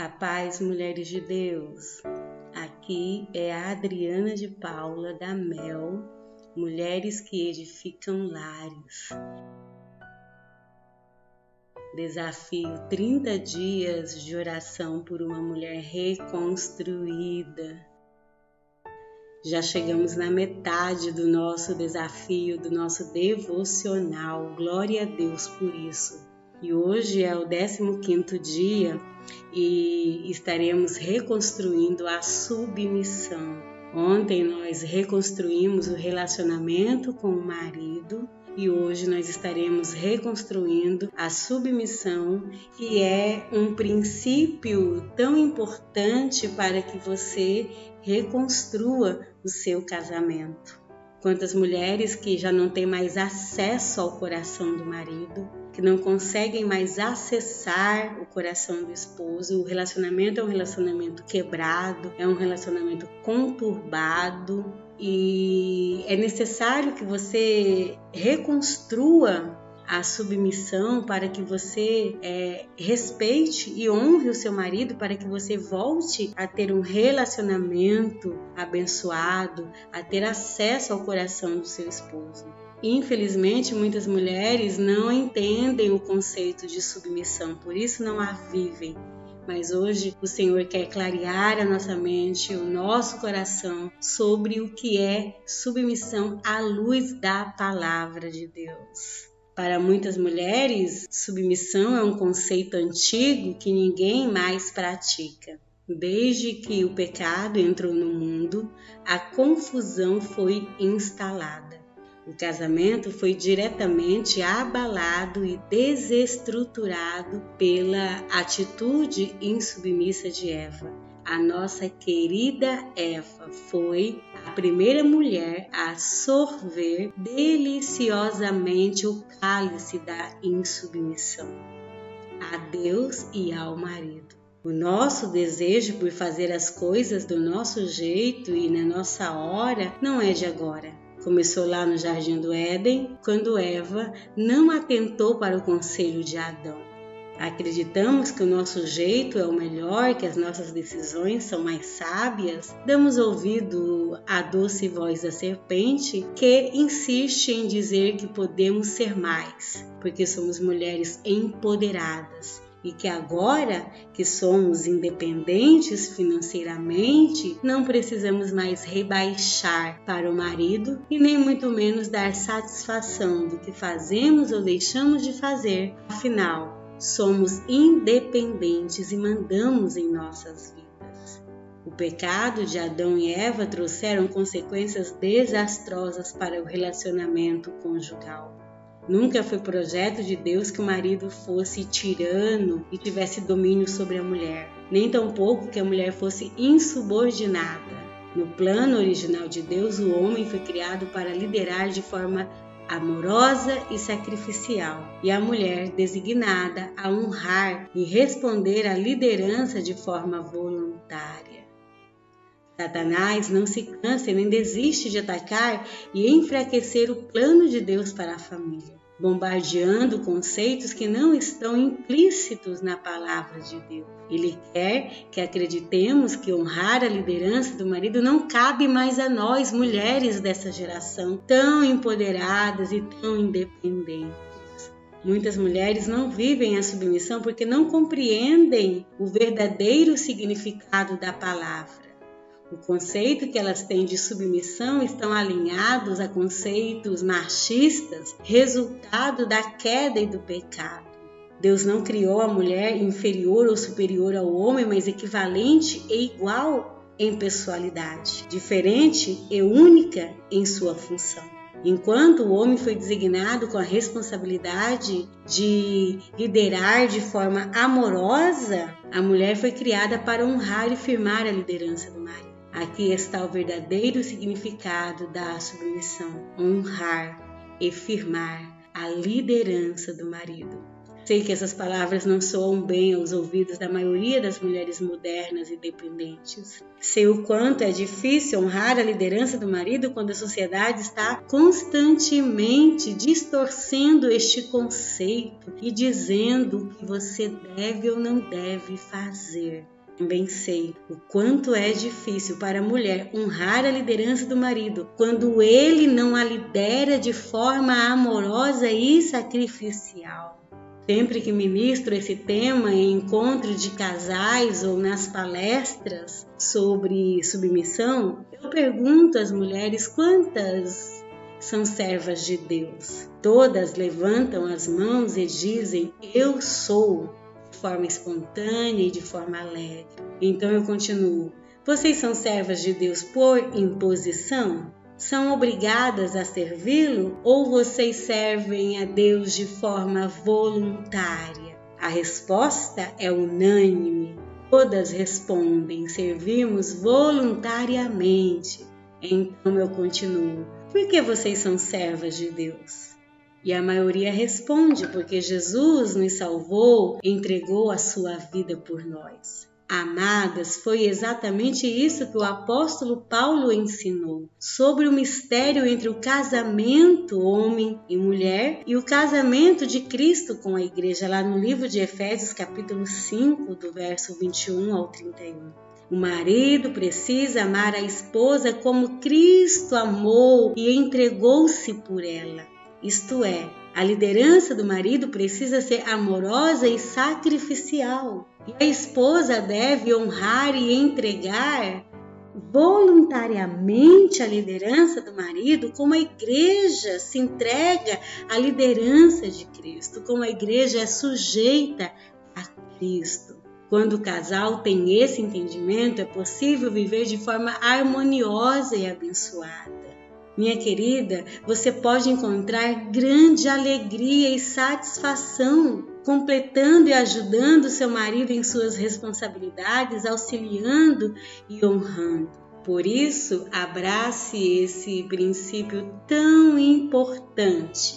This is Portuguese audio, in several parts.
A paz, mulheres de Deus. Aqui é a Adriana de Paula da Mel, Mulheres que Edificam Lares. Desafio 30 dias de oração por uma mulher reconstruída. Já chegamos na metade do nosso desafio, do nosso devocional. Glória a Deus por isso. E hoje é o 15 dia e estaremos reconstruindo a submissão. Ontem nós reconstruímos o relacionamento com o marido e hoje nós estaremos reconstruindo a submissão, que é um princípio tão importante para que você reconstrua o seu casamento. Quantas mulheres que já não têm mais acesso ao coração do marido, que não conseguem mais acessar o coração do esposo. O relacionamento é um relacionamento quebrado, é um relacionamento conturbado e é necessário que você reconstrua a submissão, para que você é, respeite e honre o seu marido, para que você volte a ter um relacionamento abençoado, a ter acesso ao coração do seu esposo. Infelizmente, muitas mulheres não entendem o conceito de submissão, por isso não a vivem. Mas hoje o Senhor quer clarear a nossa mente, o nosso coração sobre o que é submissão à luz da palavra de Deus. Para muitas mulheres, submissão é um conceito antigo que ninguém mais pratica. Desde que o pecado entrou no mundo, a confusão foi instalada. O casamento foi diretamente abalado e desestruturado pela atitude insubmissa de Eva a nossa querida Eva foi a primeira mulher a sorver deliciosamente o cálice da insubmissão a Deus e ao marido. O nosso desejo por fazer as coisas do nosso jeito e na nossa hora não é de agora. Começou lá no Jardim do Éden, quando Eva não atentou para o conselho de Adão. Acreditamos que o nosso jeito é o melhor, que as nossas decisões são mais sábias. Damos ouvido à doce voz da serpente que insiste em dizer que podemos ser mais, porque somos mulheres empoderadas e que agora que somos independentes financeiramente, não precisamos mais rebaixar para o marido e nem muito menos dar satisfação do que fazemos ou deixamos de fazer. Afinal, somos independentes e mandamos em nossas vidas. O pecado de Adão e Eva trouxeram consequências desastrosas para o relacionamento conjugal. Nunca foi projeto de Deus que o marido fosse tirano e tivesse domínio sobre a mulher, nem tampouco que a mulher fosse insubordinada. No plano original de Deus, o homem foi criado para liderar de forma amorosa e sacrificial, e a mulher designada a honrar e responder à liderança de forma voluntária. Satanás não se cansa nem desiste de atacar e enfraquecer o plano de Deus para a família bombardeando conceitos que não estão implícitos na palavra de Deus. Ele quer que acreditemos que honrar a liderança do marido não cabe mais a nós, mulheres dessa geração, tão empoderadas e tão independentes. Muitas mulheres não vivem a submissão porque não compreendem o verdadeiro significado da palavra. O conceito que elas têm de submissão estão alinhados a conceitos machistas, resultado da queda e do pecado. Deus não criou a mulher inferior ou superior ao homem, mas equivalente e igual em pessoalidade, diferente e única em sua função. Enquanto o homem foi designado com a responsabilidade de liderar de forma amorosa, a mulher foi criada para honrar e firmar a liderança do marido. Aqui está o verdadeiro significado da submissão: honrar e firmar a liderança do marido. Sei que essas palavras não soam bem aos ouvidos da maioria das mulheres modernas e dependentes. Sei o quanto é difícil honrar a liderança do marido quando a sociedade está constantemente distorcendo este conceito e dizendo o que você deve ou não deve fazer. Também sei o quanto é difícil para a mulher honrar a liderança do marido quando ele não a lidera de forma amorosa e sacrificial. Sempre que ministro esse tema em encontros de casais ou nas palestras sobre submissão, eu pergunto às mulheres quantas são servas de Deus. Todas levantam as mãos e dizem: Eu sou forma espontânea e de forma alegre. Então eu continuo. Vocês são servas de Deus por imposição? São obrigadas a servi-lo ou vocês servem a Deus de forma voluntária? A resposta é unânime. Todas respondem: servimos voluntariamente. Então eu continuo: por que vocês são servas de Deus? E a maioria responde porque Jesus nos salvou, entregou a sua vida por nós. Amadas, foi exatamente isso que o apóstolo Paulo ensinou sobre o mistério entre o casamento homem e mulher e o casamento de Cristo com a igreja, lá no livro de Efésios, capítulo 5, do verso 21 ao 31. O marido precisa amar a esposa como Cristo amou e entregou-se por ela. Isto é, a liderança do marido precisa ser amorosa e sacrificial. E a esposa deve honrar e entregar voluntariamente a liderança do marido, como a igreja se entrega à liderança de Cristo, como a igreja é sujeita a Cristo. Quando o casal tem esse entendimento, é possível viver de forma harmoniosa e abençoada. Minha querida, você pode encontrar grande alegria e satisfação completando e ajudando seu marido em suas responsabilidades, auxiliando e honrando. Por isso, abrace esse princípio tão importante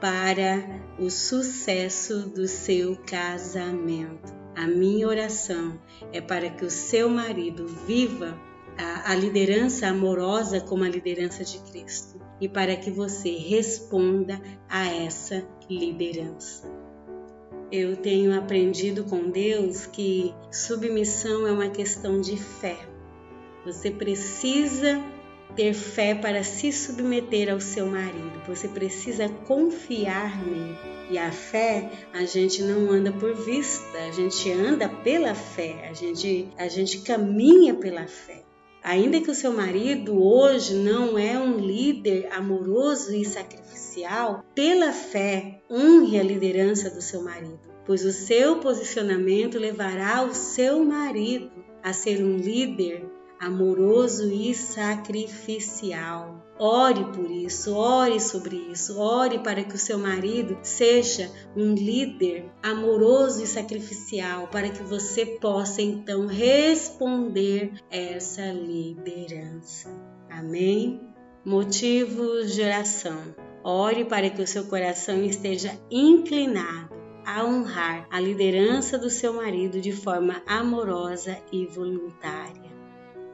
para o sucesso do seu casamento. A minha oração é para que o seu marido viva a, a liderança amorosa como a liderança de Cristo e para que você responda a essa liderança. Eu tenho aprendido com Deus que submissão é uma questão de fé. Você precisa ter fé para se submeter ao seu marido. Você precisa confiar nele. E a fé, a gente não anda por vista, a gente anda pela fé, a gente, a gente caminha pela fé. Ainda que o seu marido hoje não é um líder amoroso e sacrificial, pela fé, honre a liderança do seu marido, pois o seu posicionamento levará o seu marido a ser um líder amoroso e sacrificial. Ore por isso, ore sobre isso, ore para que o seu marido seja um líder amoroso e sacrificial, para que você possa então responder essa liderança. Amém? Motivos de oração. Ore para que o seu coração esteja inclinado a honrar a liderança do seu marido de forma amorosa e voluntária.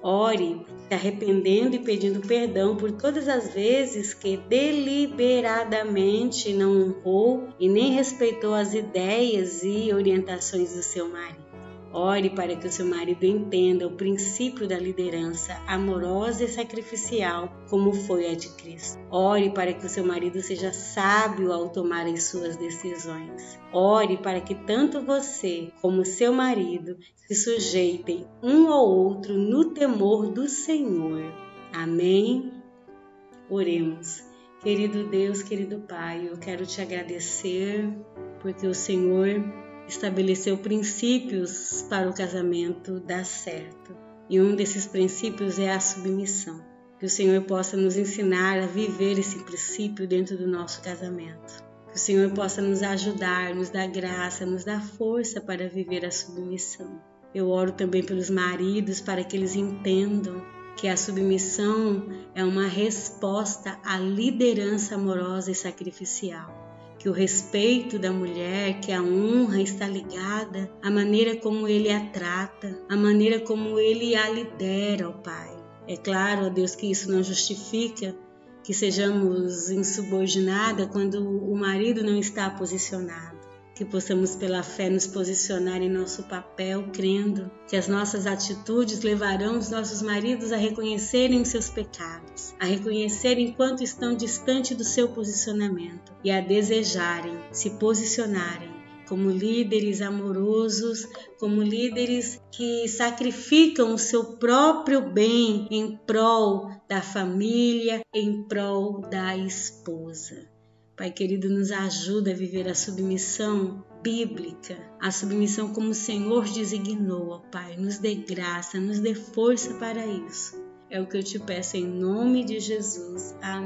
Ore se arrependendo e pedindo perdão por todas as vezes que deliberadamente não honrou e nem respeitou as ideias e orientações do seu marido. Ore para que o seu marido entenda o princípio da liderança amorosa e sacrificial, como foi a de Cristo. Ore para que o seu marido seja sábio ao tomar as suas decisões. Ore para que tanto você como seu marido se sujeitem um ao outro no temor do Senhor. Amém? Oremos. Querido Deus, querido Pai, eu quero te agradecer porque o Senhor estabeleceu princípios para o casamento dar certo. E um desses princípios é a submissão. Que o Senhor possa nos ensinar a viver esse princípio dentro do nosso casamento. Que o Senhor possa nos ajudar, nos dar graça, nos dar força para viver a submissão. Eu oro também pelos maridos para que eles entendam que a submissão é uma resposta à liderança amorosa e sacrificial o respeito da mulher, que a honra está ligada à maneira como ele a trata, à maneira como ele a lidera, ó Pai. É claro, ó Deus, que isso não justifica que sejamos insubordinada quando o marido não está posicionado que possamos pela fé nos posicionar em nosso papel, crendo que as nossas atitudes levarão os nossos maridos a reconhecerem seus pecados, a reconhecerem quanto estão distante do seu posicionamento e a desejarem se posicionarem como líderes amorosos, como líderes que sacrificam o seu próprio bem em prol da família, em prol da esposa. Pai querido, nos ajuda a viver a submissão bíblica, a submissão como o Senhor designou, ó Pai. Nos dê graça, nos dê força para isso. É o que eu te peço em nome de Jesus. Amém.